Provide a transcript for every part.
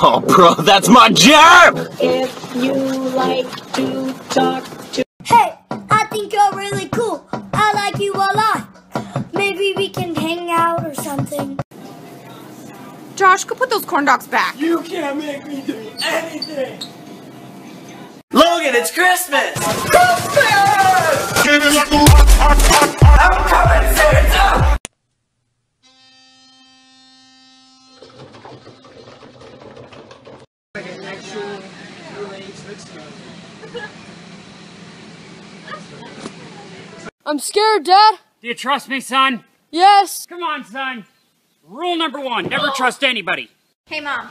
Oh, bro, that's my job! If you like to talk to Hey, I think you're really cool. I like you a lot. Maybe we can hang out or something. Josh, go put those corn dogs back. You can't make me do anything! Logan, it's Christmas! Christmas! I'm scared, Dad. Do you trust me, son? Yes. Come on, son. Rule number one never trust anybody. Hey, Mom.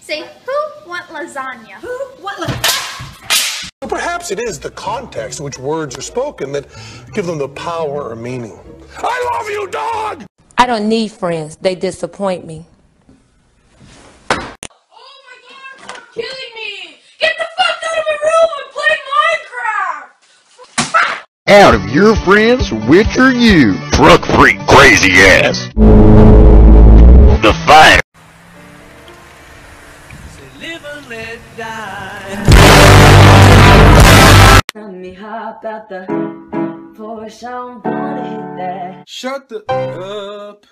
Say, who want lasagna? Who want lasagna? Perhaps it is the context in which words are spoken that give them the power or meaning. I love you, dog! I don't need friends. They disappoint me. Oh my god, stop killing me! Get the fuck out of my room! I'm playing Minecraft! Out of your friends, which are you? Truck freak crazy ass. The fire. Live and let die. Let me hop out the Porsche, I wanna hit that. Shut the up.